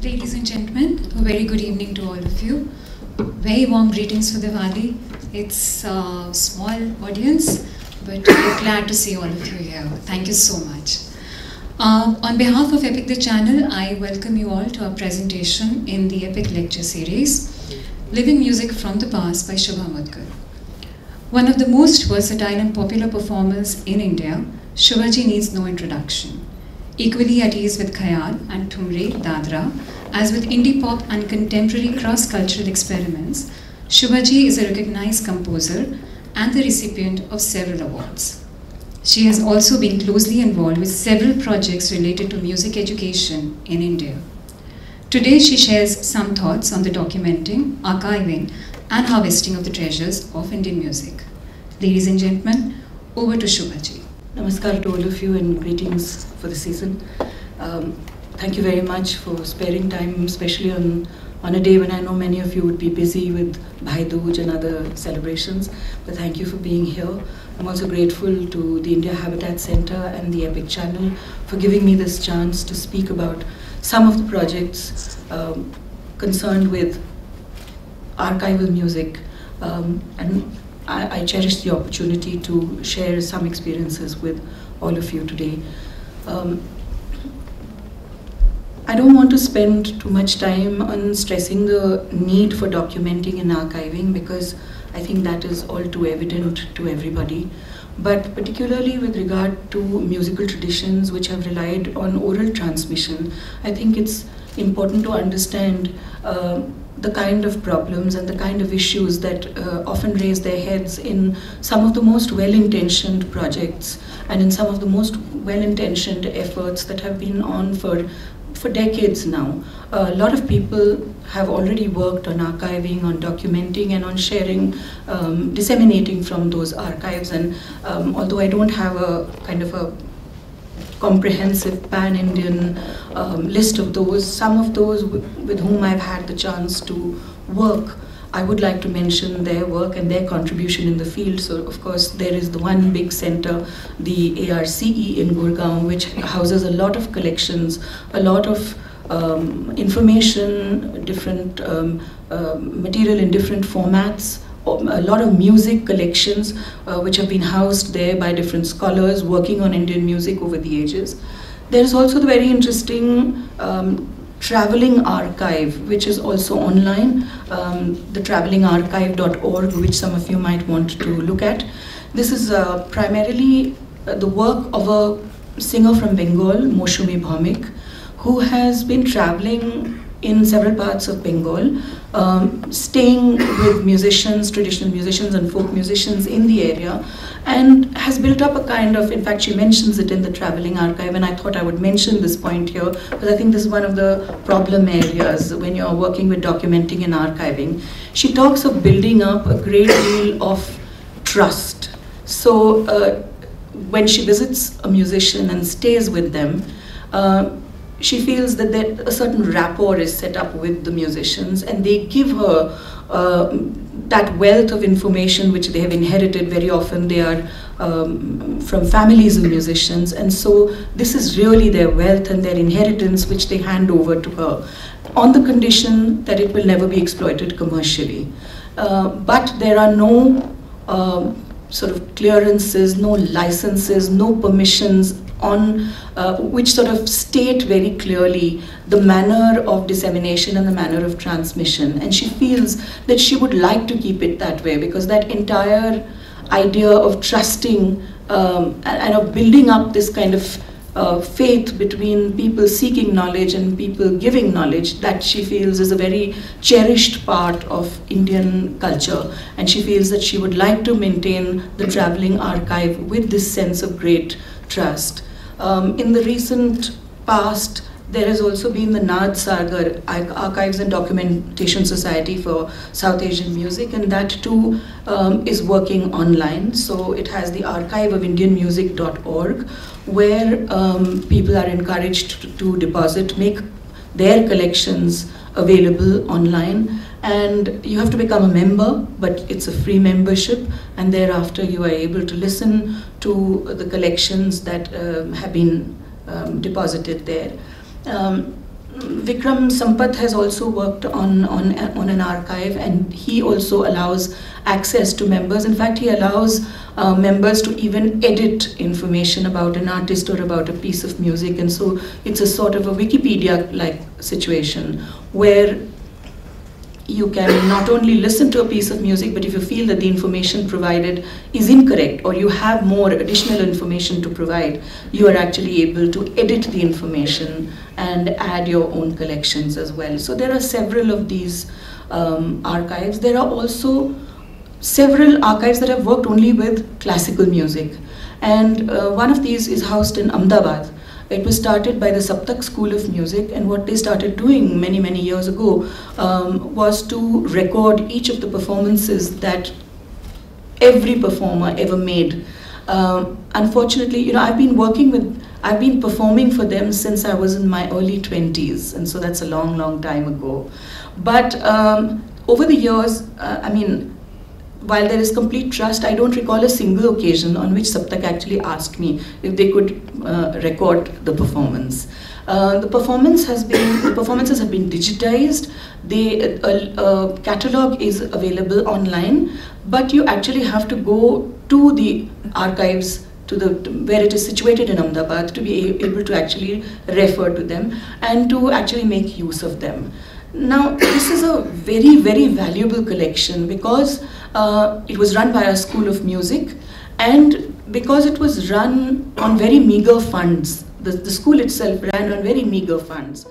Ladies and gentlemen, a very good evening to all of you. Very warm greetings for the Diwali. It's a small audience, but we're glad to see all of you here. Thank you so much. Uh, on behalf of Epic the Channel, I welcome you all to our presentation in the Epic Lecture Series, Living Music from the Past by Shubha Mudgal. One of the most versatile and popular performers in India, Shubhaji needs no introduction. Equally at ease with Khayal and Thumri, Dadra, as with indie pop and contemporary cross-cultural experiments, Shubhaji is a recognized composer and the recipient of several awards. She has also been closely involved with several projects related to music education in India. Today she shares some thoughts on the documenting, archiving and harvesting of the treasures of Indian music. Ladies and gentlemen, over to Shubhaji. Namaskar to all of you and greetings for the season. Um, thank you very much for sparing time, especially on, on a day when I know many of you would be busy with Bhai Dooj and other celebrations. But thank you for being here. I'm also grateful to the India Habitat Center and the Epic Channel for giving me this chance to speak about some of the projects um, concerned with archival music um, and I, I, cherish the opportunity to share some experiences with all of you today. Um, I don't want to spend too much time on stressing the need for documenting and archiving because I think that is all too evident to everybody. But particularly with regard to musical traditions which have relied on oral transmission, I think it's important to understand uh, the kind of problems and the kind of issues that uh, often raise their heads in some of the most well-intentioned projects and in some of the most well-intentioned efforts that have been on for for decades now. Uh, a lot of people have already worked on archiving, on documenting, and on sharing, um, disseminating from those archives. And um, although I don't have a kind of a comprehensive pan-Indian um, list of those. Some of those with whom I've had the chance to work, I would like to mention their work and their contribution in the field. So, of course, there is the one big center, the ARCE in Gurgaon, which houses a lot of collections, a lot of um, information, different um, uh, material in different formats, a lot of music collections uh, which have been housed there by different scholars working on Indian music over the ages. There's also the very interesting um, traveling archive which is also online, um, the travelingarchive.org which some of you might want to look at. This is uh, primarily uh, the work of a singer from Bengal, Moushumi Bhowmik, who has been traveling in several parts of Bengal, um, staying with musicians, traditional musicians and folk musicians in the area, and has built up a kind of, in fact, she mentions it in the traveling archive, and I thought I would mention this point here, because I think this is one of the problem areas when you're working with documenting and archiving. She talks of building up a great deal of trust. So uh, when she visits a musician and stays with them, uh, she feels that a certain rapport is set up with the musicians and they give her uh, that wealth of information which they have inherited very often. They are um, from families of musicians. And so this is really their wealth and their inheritance which they hand over to her on the condition that it will never be exploited commercially. Uh, but there are no uh, sort of clearances no licenses no permissions on uh, which sort of state very clearly the manner of dissemination and the manner of transmission. And she feels that she would like to keep it that way because that entire idea of trusting um, and, of building up this kind of uh, faith between people seeking knowledge and people giving knowledge that she feels is a very cherished part of Indian culture. And she feels that she would like to maintain the traveling archive with this sense of great trust. Um, in the recent past, there has also been the Naad Sagar Archives and Documentation Society for South Asian Music, and that too um, is working online. So it has the archive of IndianMusic.org, where um, people are encouraged to, to deposit, make their collections available online. And you have to become a member but it's a free membership. And thereafter you are able to listen to the collections that um, have been um, deposited there. Um, Vikram Sampath has also worked on, on, on an archive and he also allows access to members. In fact, he allows uh, members to even edit information about an artist or about a piece of music. And so it's a sort of a Wikipedia like situation where you can not only listen to a piece of music, but if you feel that the information provided is incorrect or you have more additional information to provide, you are actually able to edit the information and add your own collections as well. So there are several of these um, archives. There are also several archives that have worked only with classical music. And uh, one of these is housed in Ahmedabad. It was started by the Saptak School of Music, and what they started doing many, many years ago um, was to record each of the performances that every performer ever made. Um, unfortunately, you know, I've been working with, I've been performing for them since I was in my early 20s, and so that's a long, long time ago. But um, over the years, uh, I mean, while there is complete trust, I don't recall a single occasion on which Saptak actually asked me if they could uh, record the performance. Uh, the performance has been the performances have been digitized. The uh, uh, catalog is available online, but you actually have to go to the archives to the to where it is situated in Ahmedabad to be able to actually refer to them and to actually make use of them. Now, this is a very, very valuable collection because uh, it was run by a school of music and because it was run on very meager funds. The, the school itself ran on very meager funds.